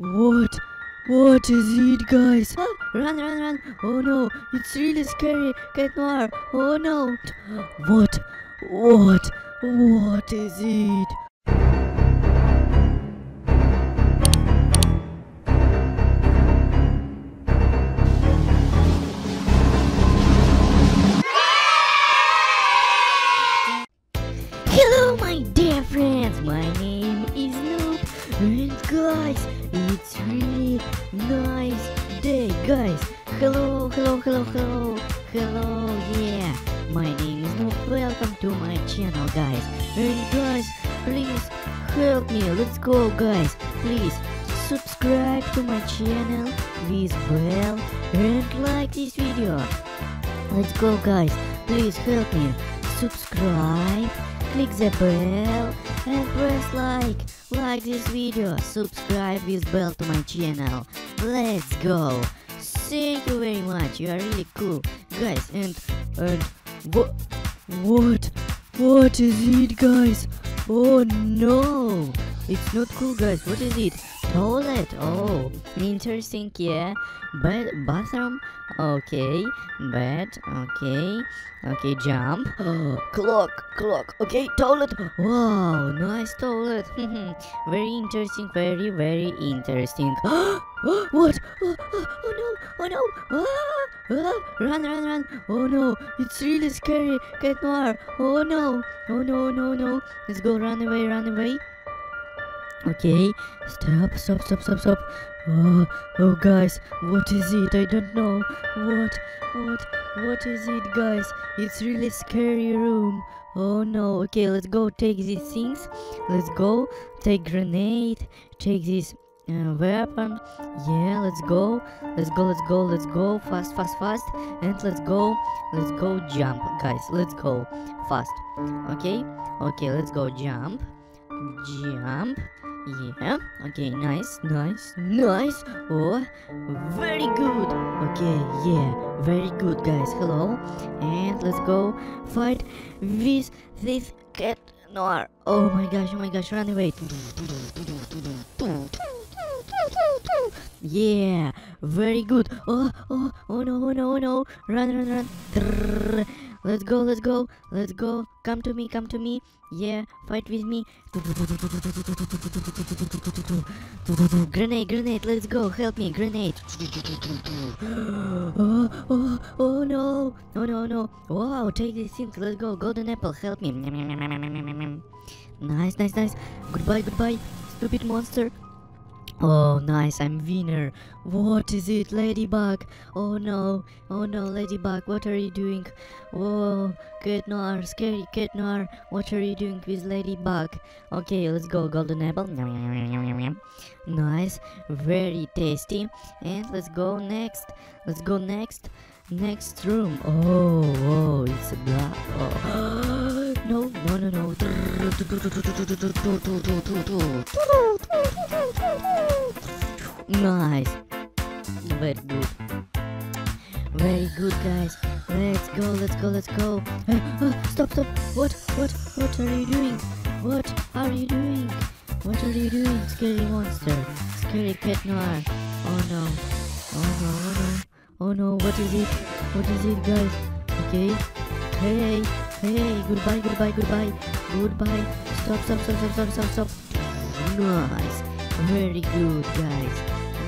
What? What is it, guys? Ah, run, run, run! Oh no, it's really scary, Cat Noir. Oh no! What? What? What is it? Channel, guys. And guys, please help me. Let's go, guys. Please subscribe to my channel with bell and like this video. Let's go, guys. Please help me. Subscribe click the bell and press like like this video subscribe with bell to my channel let's go thank you very much you are really cool guys and and what what what is it guys? Oh no. It's not cool guys. What is it toilet. Oh interesting yeah. Bed bathroom. Okay bed. Okay okay jump. Clock clock. Okay toilet. Wow nice toilet. Very interesting very very interesting. What? Oh, oh, oh no oh no. Ah, ah, run run run. Oh no it's really scary. Cat noir oh no. Oh no no no. Let's go run away run away Okay, stop, stop, stop, stop, stop. Oh, oh, guys, what is it? I don't know. What, what, what is it, guys? It's really scary room. Oh no. Okay, let's go take these things. Let's go take grenade. Take this uh, weapon. Yeah, let's go. Let's go. Let's go. Let's go. Fast, fast, fast. And let's go. Let's go jump, guys. Let's go fast. Okay. Okay, let's go jump. Jump. Yeah, okay, nice, nice, nice. Oh, very good. Okay, yeah, very good, guys. Hello, and let's go fight with this cat noir. Oh my gosh, oh my gosh, run away. Yeah, very good. Oh, oh, oh no, oh no, oh no. Run, run, run. Drrr. Let's go, let's go, let's go. Come to me, come to me. Yeah, fight with me. Grenade, grenade, let's go. Help me, grenade. Oh, oh, oh no. Oh no, no. Wow, take this thing. Let's go. Golden apple, help me. Nice, nice, nice. Goodbye, goodbye. Stupid monster. Oh, nice, I'm winner. What is it, Ladybug? Oh no, oh no, Ladybug, what are you doing? Oh, Cat Noir, scary Cat Noir, what are you doing with Ladybug? Okay, let's go, Golden Apple. Nice, very tasty. And let's go next, let's go next, next room. Oh, oh, it's a black. Oh. no, no, no, no. Nice. Very good. Very good, guys. Let's go, let's go, let's go. Uh, uh, stop, stop. What, what, what are you doing? What are you doing? What are you doing, scary monster? Scary cat noir. Oh no. Oh no, oh no. Oh no, what is it? What is it, guys? Okay. Hey, hey, goodbye, goodbye, goodbye. Goodbye. Stop, stop, stop, stop, stop, stop, stop. Nice. Very good, guys.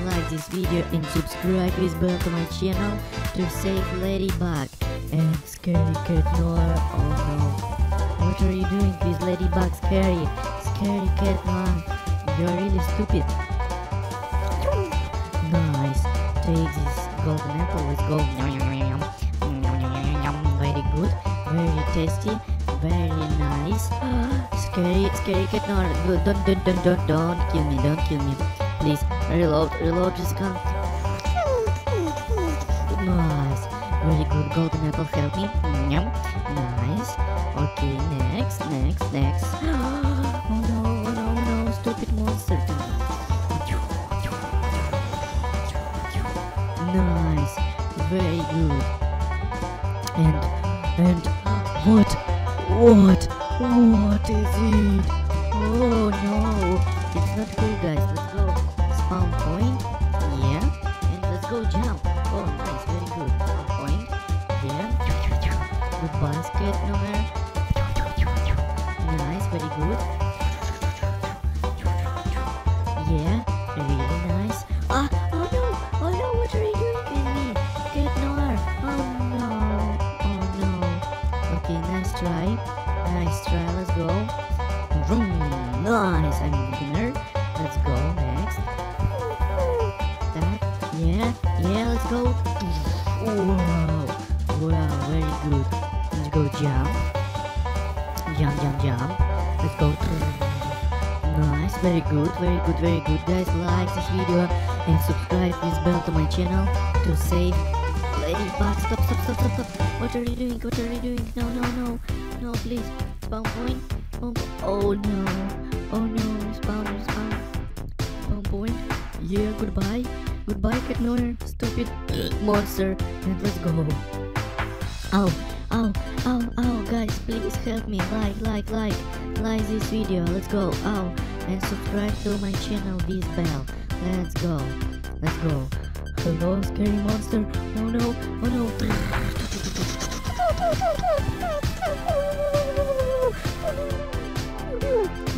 Like this video and subscribe with bell to my channel to save Ladybug and Scary Cat Noir. Oh no. What are you doing with Ladybug Scary? Scary Cat Noir. You're really stupid. Nice. Take this golden apple. Let's go. Very good. Very tasty. Very nice. scary, scary cat noir. Don't, don't, don't, don't, don't kill me. Don't kill me. Please reload, reload this gun. Nice. Very good. Golden apple. Help me. Yum. Nice. Okay. Next, next, next. Oh no, oh no, no. Stupid monster. Nice. Very good. And, and, what? What? What is it? Oh no! It's not cool, guys. Let's go. Spawn point. Yeah. And let's go jump. Oh, nice. Very good. Spawn point. Yeah. Good basket, Nomer. Nice. Very good. Yeah. Go. Wow. Wow. Very good. Let's go jump. Jump. Jump. Jump. Let's go. Nice. Very good. Very good. Very good. Guys, like this video and subscribe this bell to my channel to save Ladybug. Stop. Stop. Stop. Stop. Stop. What are you doing? What are you doing? No. No. No. No. Please. Spawn point. Spawn po- Oh no. Oh no. Spawn. Spawn. Spawn point. Yeah. Goodbye. Goodbye, cat Noir. Stupid monster. And let's go. Ow. Ow. Ow. Ow. Guys, please help me. Like. Like. Like. Like this video. Let's go. Ow. And subscribe to my channel. This bell. Let's go. Let's go. Hello, scary monster. Oh no. Oh no.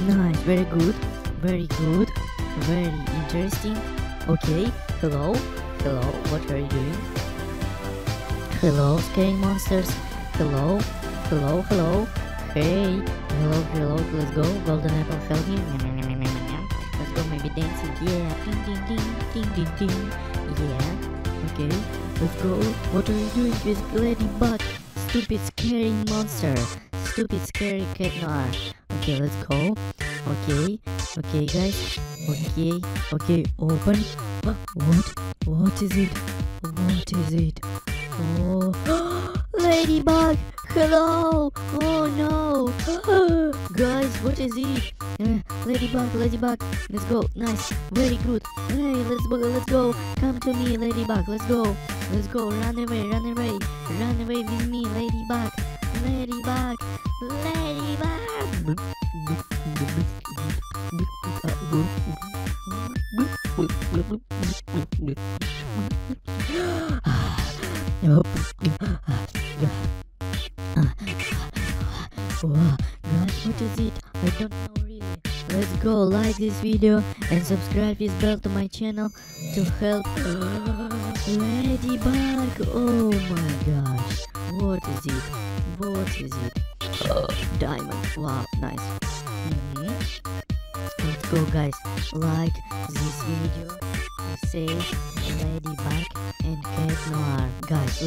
Nice, very good, very good, very interesting. Okay, hello, hello, what are you doing? Hello, scary monsters. Hello, hello, hello. Hey, hello, hello, let's go. Golden apple, help me. Let's go, maybe dancing. Yeah, ding, ding, ding, ding, ding, ding. Yeah, okay, let's go. What are you doing with ladybug? Stupid scary monster. Stupid scary cat. Okay, let's go. Okay, okay, guys. Okay, okay, open. Uh, What? What is it? What is it? Oh, ladybug! Hello! Oh no! Guys, what is it? Uh, ladybug, ladybug. Let's go. Nice. Very good. Hey, let's go. Let's go. Come to me, ladybug. Let's go. Let's go. Run away. Run away. Run away with me, ladybug. Ladybug. Ladybug. What is it? I don't know really. Let's go like this video and subscribe this bell to my channel to help Ladybug. Oh my gosh, what is it? What is it? Oh, diamond. Wow, nice. Mhm. Guys. Like this video save Ladybug and Cat Noir. Guys,